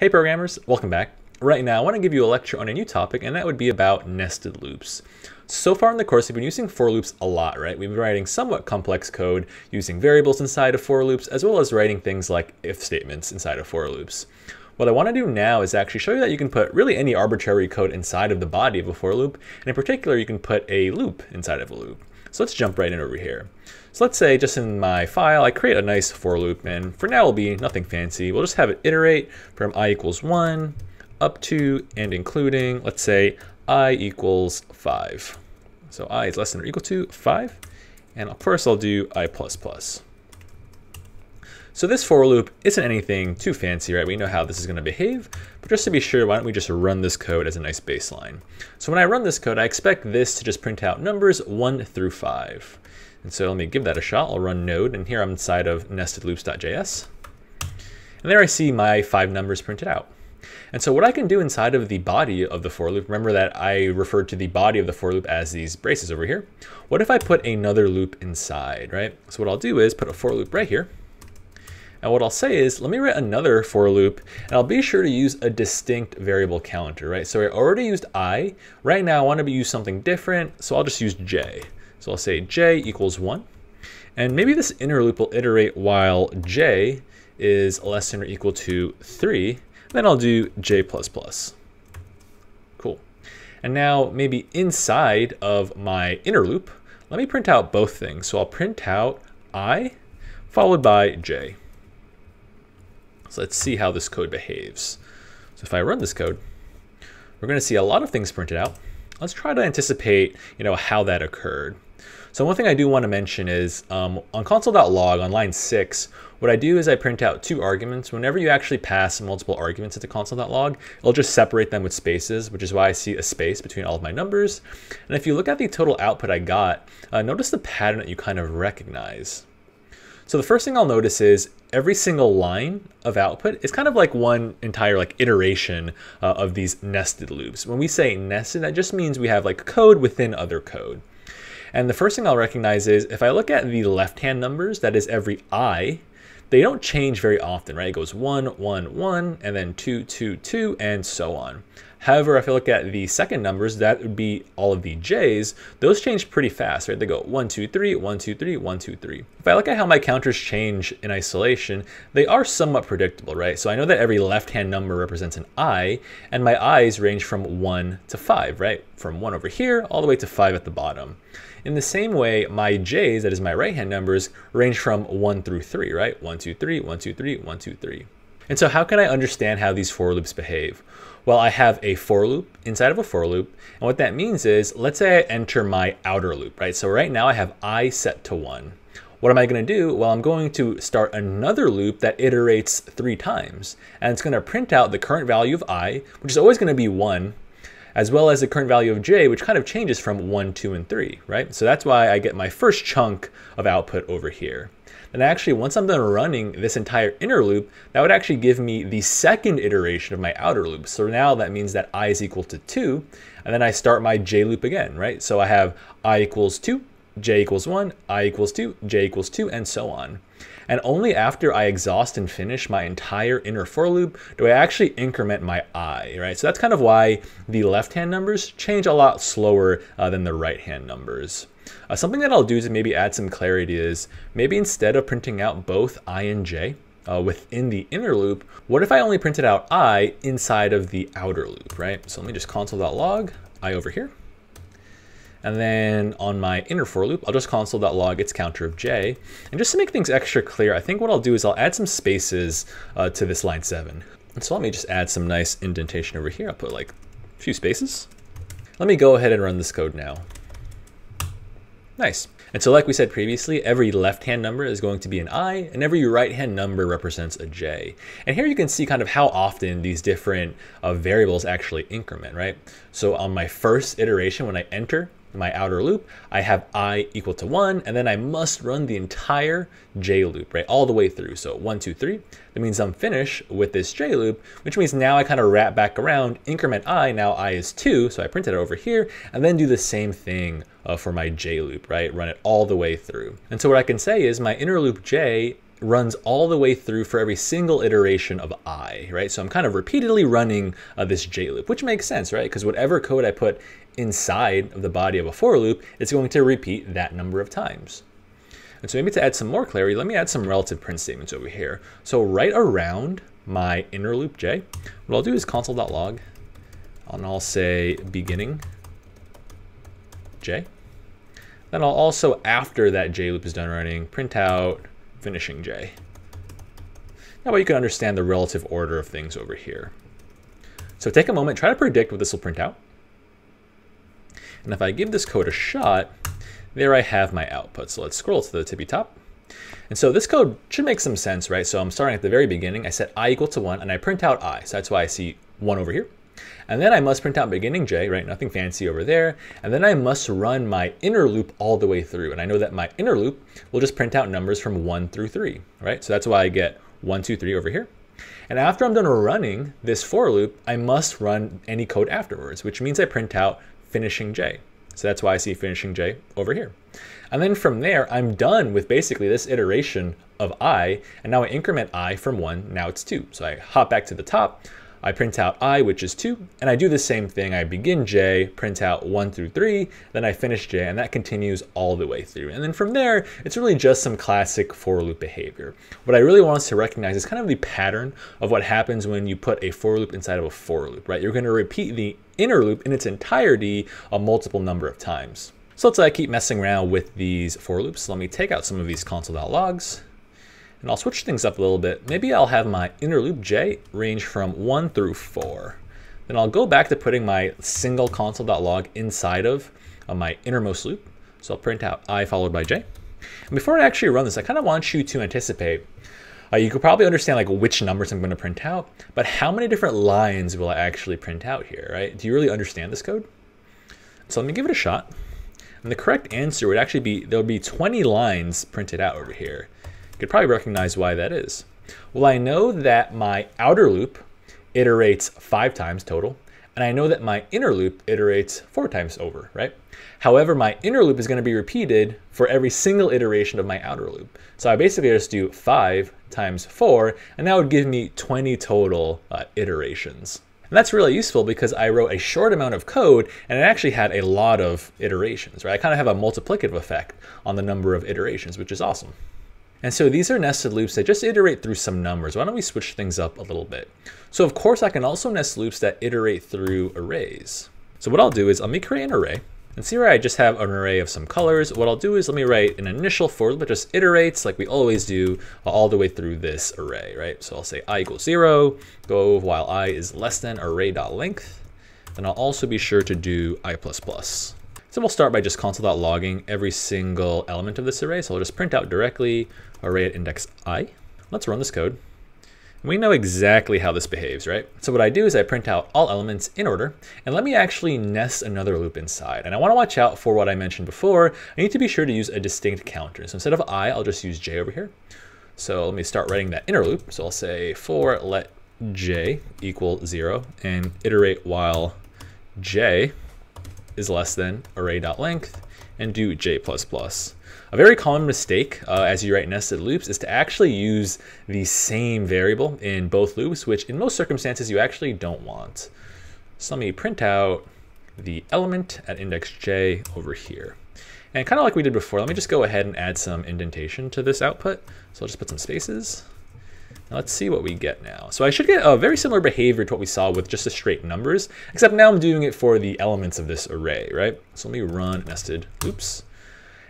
Hey programmers, welcome back. Right now I want to give you a lecture on a new topic and that would be about nested loops. So far in the course we've been using for loops a lot, right? We've been writing somewhat complex code using variables inside of for loops as well as writing things like if statements inside of for loops. What I want to do now is actually show you that you can put really any arbitrary code inside of the body of a for loop, and in particular you can put a loop inside of a loop. So let's jump right in over here. So let's say just in my file, I create a nice for loop, and for now it will be nothing fancy. We'll just have it iterate from i equals 1 up to and including, let's say, i equals 5. So i is less than or equal to 5. And of course I'll do i++. plus plus. So this for loop isn't anything too fancy, right? We know how this is going to behave, but just to be sure, why don't we just run this code as a nice baseline? So when I run this code, I expect this to just print out numbers 1 through 5. And so let me give that a shot. I'll run node, and here I'm inside of nestedloops.js. And there I see my five numbers printed out. And so what I can do inside of the body of the for loop, remember that I referred to the body of the for loop as these braces over here. What if I put another loop inside, right? So what I'll do is put a for loop right here. And what I'll say is, let me write another for loop, and I'll be sure to use a distinct variable counter, right? So I already used i. Right now I want to use something different, so I'll just use j. So I'll say j equals 1. And maybe this inner loop will iterate while j is less than or equal to 3. Then I'll do j++. Cool. And now maybe inside of my inner loop, let me print out both things. So I'll print out i followed by j. So let's see how this code behaves. So if I run this code, we're going to see a lot of things printed out. Let's try to anticipate, you know, how that occurred. So one thing I do want to mention is um, on console.log on line 6, what I do is I print out two arguments. Whenever you actually pass multiple arguments into console.log, it'll just separate them with spaces, which is why I see a space between all of my numbers. And if you look at the total output I got, uh, notice the pattern that you kind of recognize. So the first thing I'll notice is every single line of output is kind of like one entire like iteration uh, of these nested loops. When we say nested, that just means we have like code within other code. And the first thing I'll recognize is if I look at the left-hand numbers, that is every i, they don't change very often, right? It goes 1, 1, 1, and then 2, 2, 2, and so on. However, if I look at the second numbers, that would be all of the J's, those change pretty fast, right? They go 1, 2, 3, 1, 2, 3, 1, 2, 3. If I look at how my counters change in isolation, they are somewhat predictable, right? So I know that every left-hand number represents an I, and my I's range from 1 to 5, right? From 1 over here all the way to 5 at the bottom. In the same way, my J's, that is my right-hand numbers, range from 1 through 3, right? 1, 2, 3, 1, 2, 3, 1, 2, 3. And so how can I understand how these for loops behave? Well, I have a for loop inside of a for loop. And what that means is, let's say I enter my outer loop, right? So right now I have i set to 1. What am I going to do? Well, I'm going to start another loop that iterates three times. And it's going to print out the current value of i, which is always going to be 1, as well as the current value of j, which kind of changes from 1, 2, and 3, right? So that's why I get my first chunk of output over here. And actually, once I'm done running this entire inner loop, that would actually give me the second iteration of my outer loop. So now that means that i is equal to 2, and then I start my j loop again, right? So I have i equals 2, j equals 1, i equals 2, j equals 2, and so on. And only after I exhaust and finish my entire inner for loop do I actually increment my i, right? So that's kind of why the left-hand numbers change a lot slower uh, than the right-hand numbers. Uh, something that I'll do to maybe add some clarity is maybe instead of printing out both i and j, uh, within the inner loop, what if I only printed out i inside of the outer loop, right? So let me just console.log i over here. And then on my inner for loop, I'll just console.log its counter of j. And just to make things extra clear, I think what I'll do is I'll add some spaces uh, to this line 7. And so let me just add some nice indentation over here. I'll put like a few spaces. Let me go ahead and run this code now. Nice. And so like we said previously, every left-hand number is going to be an I, and every right-hand number represents a J. And here you can see kind of how often these different uh, variables actually increment, right? So on my first iteration, when I enter my outer loop, I have i equal to 1, and then I must run the entire j loop, right, all the way through. So 1, 2, 3. That means I'm finished with this j loop, which means now I kind of wrap back around, increment i, now i is 2, so I print it over here, and then do the same thing uh, for my j loop, right, run it all the way through. And so what I can say is my inner loop j runs all the way through for every single iteration of i, right? So I'm kind of repeatedly running uh, this J loop, which makes sense, right? Because whatever code I put inside of the body of a for loop, it's going to repeat that number of times. And so maybe to add some more clarity, let me add some relative print statements over here. So right around my inner loop J, what I'll do is console.log, and I'll say beginning J. Then I'll also, after that J loop is done running, print out finishing J. That way you can understand the relative order of things over here. So take a moment, try to predict what this will print out. And if I give this code a shot, there I have my output. So let's scroll to the tippy top. And so this code should make some sense, right? So I'm starting at the very beginning. I set i equal to 1, and I print out i. So that's why I see 1 over here. And then I must print out beginning j, right? Nothing fancy over there. And then I must run my inner loop all the way through. And I know that my inner loop will just print out numbers from 1 through 3, right? So that's why I get 1, 2, 3 over here. And after I'm done running this for loop, I must run any code afterwards, which means I print out finishing j. So that's why I see finishing j over here. And then from there, I'm done with basically this iteration of i, and now I increment i from 1, now it's 2. So I hop back to the top, I print out i, which is 2, and I do the same thing. I begin j, print out 1 through 3, then I finish j, and that continues all the way through. And then from there, it's really just some classic for loop behavior. What I really want us to recognize is kind of the pattern of what happens when you put a for loop inside of a for loop, right? You're going to repeat the inner loop in its entirety a multiple number of times. So let's uh, keep messing around with these for loops. Let me take out some of these console.logs and I'll switch things up a little bit. Maybe I'll have my inner loop j range from 1 through 4. Then I'll go back to putting my single console.log inside of uh, my innermost loop. So I'll print out i followed by j. And before I actually run this, I kind of want you to anticipate. Uh, you could probably understand like which numbers I'm going to print out, but how many different lines will I actually print out here, right? Do you really understand this code? So let me give it a shot. And the correct answer would actually be, there'll be 20 lines printed out over here could probably recognize why that is. Well, I know that my outer loop iterates five times total, and I know that my inner loop iterates four times over, right? However, my inner loop is going to be repeated for every single iteration of my outer loop. So I basically just do 5 times 4, and that would give me 20 total uh, iterations. And that's really useful because I wrote a short amount of code and it actually had a lot of iterations, right? I kind of have a multiplicative effect on the number of iterations, which is awesome. And so these are nested loops that just iterate through some numbers. Why don't we switch things up a little bit? So of course I can also nest loops that iterate through arrays. So what I'll do is let me create an array and see where I just have an array of some colors. What I'll do is let me write an initial for loop that just iterates like we always do all the way through this array, right? So I'll say i equals zero, go while i is less than array.length. Then I'll also be sure to do i plus plus. So we'll start by just console.logging every single element of this array. So I'll just print out directly array at index i. Let's run this code. We know exactly how this behaves, right? So what I do is I print out all elements in order, and let me actually nest another loop inside. And I wanna watch out for what I mentioned before. I need to be sure to use a distinct counter. So instead of i, I'll just use j over here. So let me start writing that inner loop. So I'll say for let j equal zero and iterate while j is less than array.length and do j++. Plus A very common mistake uh, as you write nested loops is to actually use the same variable in both loops, which in most circumstances you actually don't want. So let me print out the element at index j over here. And kind of like we did before, let me just go ahead and add some indentation to this output. So I'll just put some spaces. Let's see what we get now. So I should get a very similar behavior to what we saw with just the straight numbers, except now I'm doing it for the elements of this array, right? So let me run nested loops.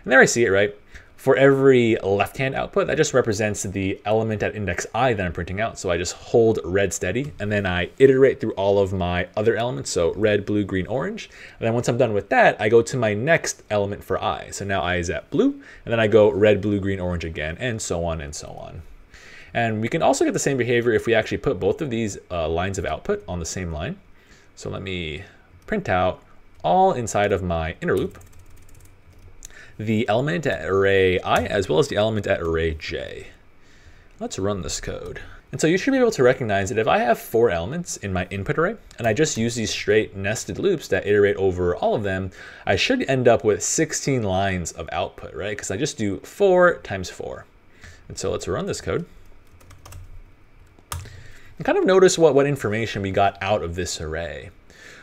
And there I see it, right? For every left-hand output, that just represents the element at index i that I'm printing out. So I just hold red steady, and then I iterate through all of my other elements, so red, blue, green, orange. And then once I'm done with that, I go to my next element for i. So now i is at blue, and then I go red, blue, green, orange again, and so on and so on. And we can also get the same behavior if we actually put both of these uh, lines of output on the same line. So let me print out all inside of my inner loop, the element at array i as well as the element at array j. Let's run this code. And so you should be able to recognize that if I have four elements in my input array, and I just use these straight nested loops that iterate over all of them, I should end up with 16 lines of output, right? Because I just do four times four. And so let's run this code. And kind of notice what, what information we got out of this array.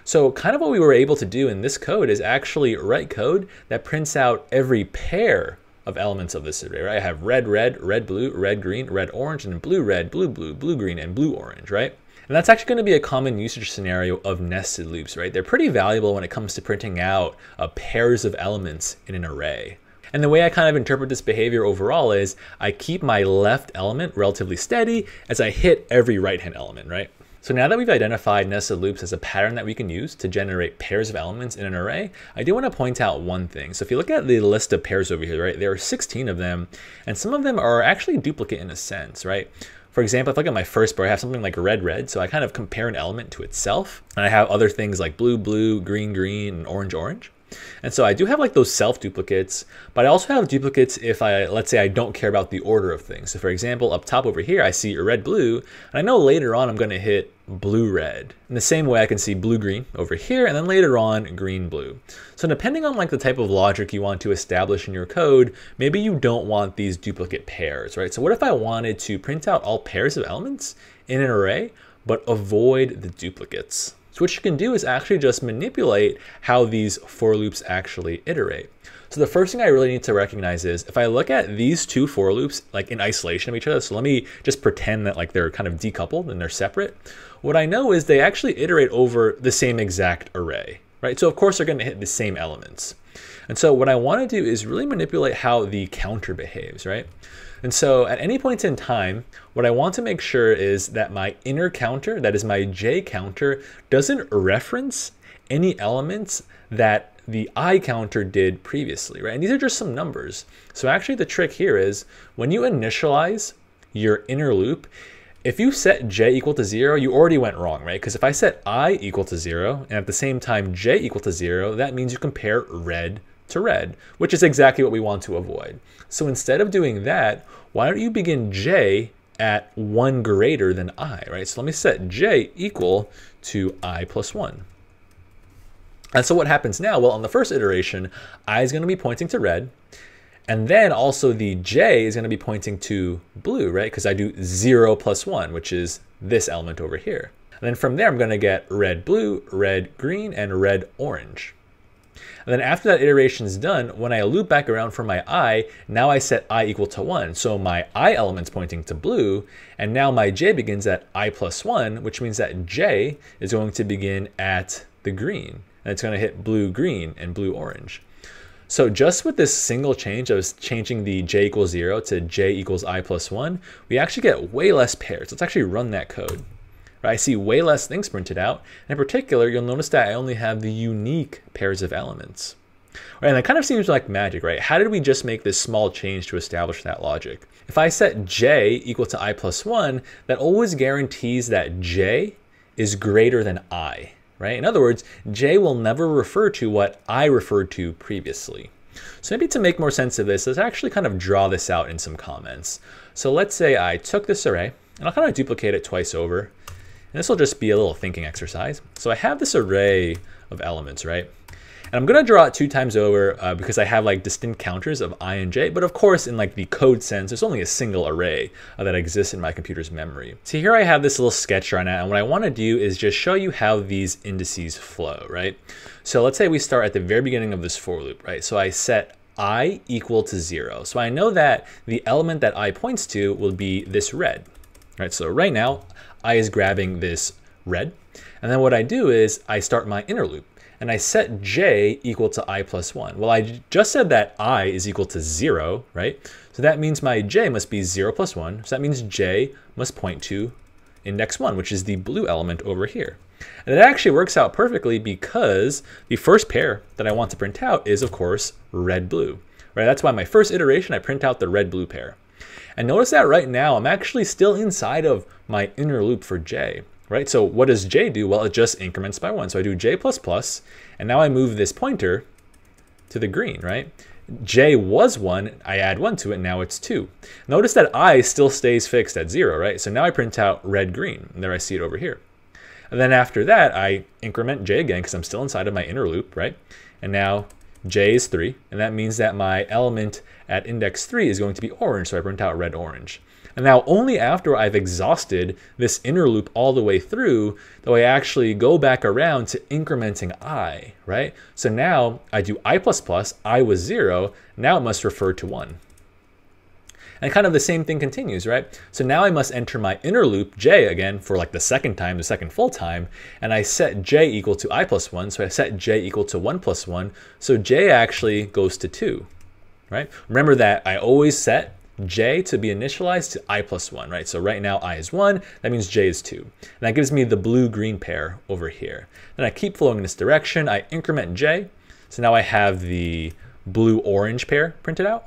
So kind of what we were able to do in this code is actually write code that prints out every pair of elements of this array, right? I have red, red, red, blue, red, green, red, orange, and blue, red, blue, blue, blue, green, and blue, orange, right? And that's actually going to be a common usage scenario of nested loops, right? They're pretty valuable when it comes to printing out uh, pairs of elements in an array. And the way I kind of interpret this behavior overall is I keep my left element relatively steady as I hit every right hand element, right? So now that we've identified nested loops as a pattern that we can use to generate pairs of elements in an array, I do want to point out one thing. So if you look at the list of pairs over here, right, there are 16 of them, and some of them are actually duplicate in a sense, right? For example, if I look at my first pair, I have something like red, red, so I kind of compare an element to itself, and I have other things like blue, blue, green, green, and orange, orange. And so I do have like those self duplicates, but I also have duplicates if I, let's say I don't care about the order of things. So for example, up top over here, I see a red, blue, and I know later on I'm gonna hit blue, red. In the same way I can see blue, green over here, and then later on green, blue. So depending on like the type of logic you want to establish in your code, maybe you don't want these duplicate pairs, right? So what if I wanted to print out all pairs of elements in an array, but avoid the duplicates? So what you can do is actually just manipulate how these for loops actually iterate. So the first thing I really need to recognize is if I look at these two for loops like in isolation of each other, so let me just pretend that like they're kind of decoupled and they're separate. What I know is they actually iterate over the same exact array, right? So of course they're going to hit the same elements. And so what I want to do is really manipulate how the counter behaves, right? And so at any point in time, what I want to make sure is that my inner counter, that is my J counter, doesn't reference any elements that the I counter did previously, right? And these are just some numbers. So actually the trick here is when you initialize your inner loop, if you set j equal to 0, you already went wrong, right? Because if I set i equal to 0, and at the same time j equal to 0, that means you compare red to red, which is exactly what we want to avoid. So instead of doing that, why don't you begin j at 1 greater than i, right? So let me set j equal to i plus 1. And so what happens now? Well, on the first iteration, i is going to be pointing to red, and then also the j is going to be pointing to blue, right? Because I do 0 plus 1, which is this element over here. And then from there, I'm going to get red, blue, red, green, and red, orange. And then after that iteration is done, when I loop back around for my i, now I set i equal to 1. So my i element's pointing to blue, and now my j begins at i plus 1, which means that j is going to begin at the green. And it's going to hit blue, green, and blue, orange. So just with this single change of changing the j equals 0 to j equals i plus 1, we actually get way less pairs. Let's actually run that code. I see way less things printed out. And in particular, you'll notice that I only have the unique pairs of elements. Right, and that kind of seems like magic, right? How did we just make this small change to establish that logic? If I set j equal to i plus 1, that always guarantees that j is greater than i, right? In other words, j will never refer to what i referred to previously. So maybe to make more sense of this, let's actually kind of draw this out in some comments. So let's say I took this array, and I'll kind of duplicate it twice over. This will just be a little thinking exercise. So I have this array of elements, right? And I'm gonna draw it two times over uh, because I have like distinct counters of i and j, but of course in like the code sense, there's only a single array uh, that exists in my computer's memory. So here I have this little sketch right now, and what I wanna do is just show you how these indices flow, right? So let's say we start at the very beginning of this for loop, right? So I set i equal to zero. So I know that the element that i points to will be this red, right? So right now, I is grabbing this red. And then what I do is I start my inner loop and I set j equal to i plus 1. Well, I just said that i is equal to 0, right? So that means my j must be 0 plus 1. So that means j must point to index 1, which is the blue element over here. And it actually works out perfectly because the first pair that I want to print out is, of course, red-blue. Right? That's why my first iteration, I print out the red-blue pair. And notice that right now, I'm actually still inside of my inner loop for j, right? So what does j do? Well, it just increments by one. So I do j and now I move this pointer to the green, right? j was one, I add one to it, now it's two. Notice that i still stays fixed at zero, right? So now I print out red, green, and there I see it over here. And then after that, I increment j again because I'm still inside of my inner loop, right? And now j is 3, and that means that my element at index 3 is going to be orange, so I print out red, orange. And now only after I've exhausted this inner loop all the way through do I actually go back around to incrementing i, right? So now I do i plus plus, i was 0, now it must refer to 1. And kind of the same thing continues, right? So now I must enter my inner loop, j, again, for like the second time, the second full time, and I set j equal to i plus 1, so I set j equal to 1 plus 1, so j actually goes to 2, right? Remember that I always set j to be initialized to i plus 1, right? So right now i is 1, that means j is 2. And that gives me the blue-green pair over here. Then I keep flowing in this direction, I increment j, so now I have the blue-orange pair printed out.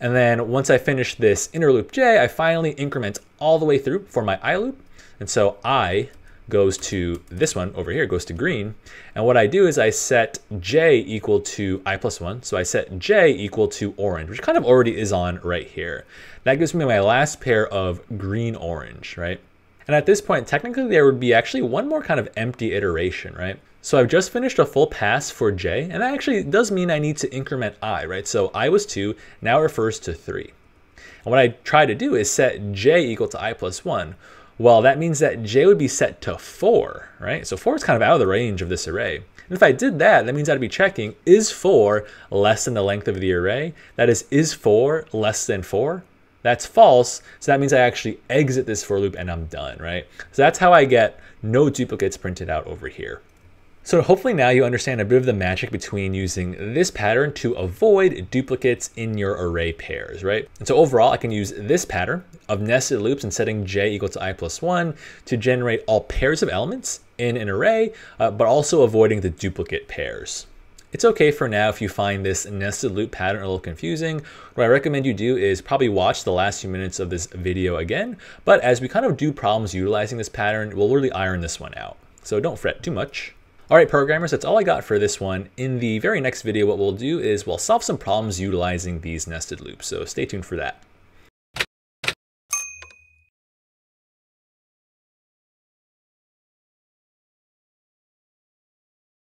And then once I finish this inner loop j, I finally increment all the way through for my i loop. And so i goes to this one over here, goes to green. And what I do is I set j equal to i plus 1. So I set j equal to orange, which kind of already is on right here. That gives me my last pair of green-orange, right? And at this point, technically there would be actually one more kind of empty iteration, right? So I've just finished a full pass for j, and that actually does mean I need to increment i, right? So i was 2, now refers to 3. And what I try to do is set j equal to i plus 1. Well, that means that j would be set to 4, right? So 4 is kind of out of the range of this array. And if I did that, that means I'd be checking, is 4 less than the length of the array? That is, is 4 less than 4? That's false, so that means I actually exit this for loop and I'm done, right? So that's how I get no duplicates printed out over here. So hopefully now you understand a bit of the magic between using this pattern to avoid duplicates in your array pairs, right? And so overall, I can use this pattern of nested loops and setting j equal to i plus 1 to generate all pairs of elements in an array, uh, but also avoiding the duplicate pairs. It's okay for now if you find this nested loop pattern a little confusing. What I recommend you do is probably watch the last few minutes of this video again, but as we kind of do problems utilizing this pattern, we'll really iron this one out. So don't fret too much. All right, programmers, that's all I got for this one. In the very next video, what we'll do is we'll solve some problems utilizing these nested loops. So stay tuned for that.